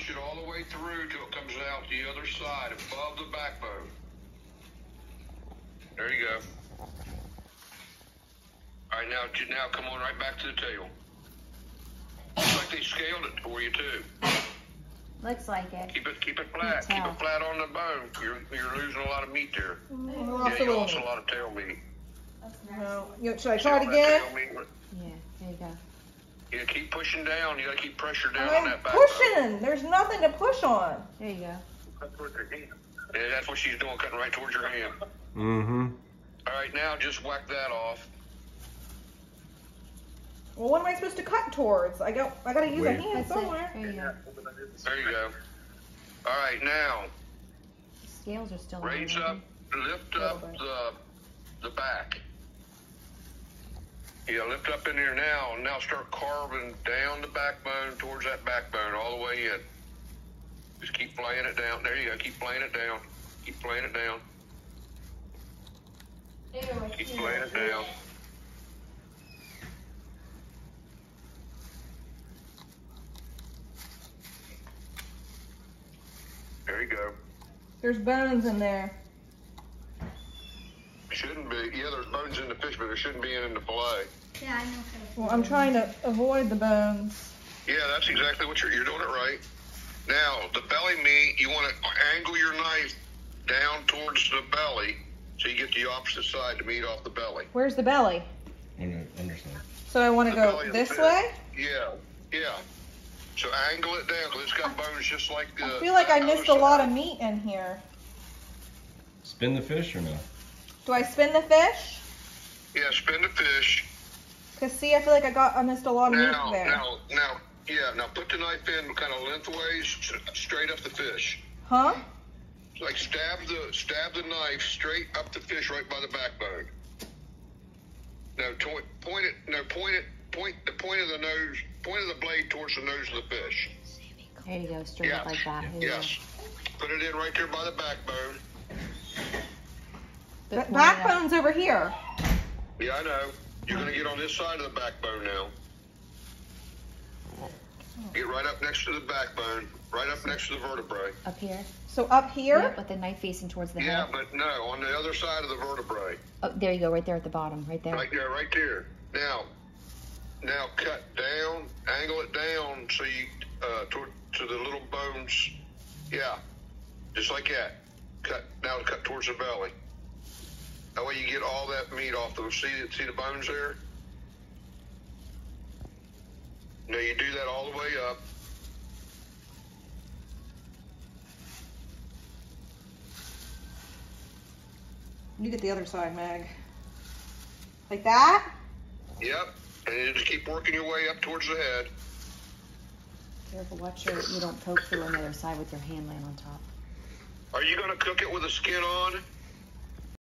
push it all the way through till it comes out the other side, above the backbone. There you go. All right, now, now come on right back to the tail. Looks like they scaled it for you too. Looks like it. Keep it, keep it flat. Keep tell. it flat on the bone. You're, you're losing a lot of meat there. We Yeah, a you little lost a lot of tail meat. No. You- Should I try all it that again? tail meat? Yeah, there you go. Yeah, keep pushing down. You gotta keep pressure down on I'm that backbone. pushing. There's nothing to push on. There you go. Cut towards your hand. Yeah, that's what she's doing, cutting right towards your hand. Mm-hmm. All right, now just whack that off. Well, what am I supposed to cut towards? I got. I gotta use a hand That's somewhere. it. There you go. There you go. All right, now The scales are still on. raise there, up, lift up the the back. Yeah, lift up in there now, and now start carving down the backbone towards that backbone all the way in. Just keep laying it down. There you go. Keep laying it down. Keep laying it down. Keep laying it down. There you go. There's bones in there. Shouldn't be. Yeah, there's bones in the fish, but there shouldn't be any in the fillet. Yeah, I know. Well, I'm trying to avoid the bones. Yeah, that's exactly what you're. You're doing it right. Now, the belly meat, you want to angle your knife down towards the belly so you get the opposite side to meat off the belly. Where's the belly? Understand. So I want to go belly of the this way. Yeah, yeah. So angle it down because it's got bones just like the. I feel like I missed a lot of meat in here. Spin the fish or no? Do I spin the fish? Yeah, spin the fish. Cause see, I feel like I got I missed a lot of Now, meat there. now, now, yeah. Now put the knife in kind of lengthways, straight up the fish. Huh? Like stab the stab the knife straight up the fish right by the backbone. Now to- point it. No, point it. Point the point of the nose. Point of the blade towards the nose of the fish. There you go. Straight up Yeah. like that. There you Yes. Put it in right there by the backbone. Go. The But point it up. backbone's over here. Yeah, I know. You're gonna get on this side of the backbone now. Get right up next to the backbone. Right up next to the vertebrae. Up here. So up here. Yep, with the knife facing towards the Yeah, head. but no, on the other side of the vertebrae. Oh, there you go. Right there at the bottom. Right there. Right there, right there. Now, now cut down, angle it down so you uh, to, to the little bones. Yeah, just like that. Cut now, cut towards the belly. That way you get all that meat off the. See, see the bones there. Now you do that all the way up. You get the other side, Meg. Like that? Yep, and you just keep working your way up towards the head. Careful. Watch your, you don't poke through on the other side with your hand laying on top. Are you going to cook it with the skin on?